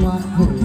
my home.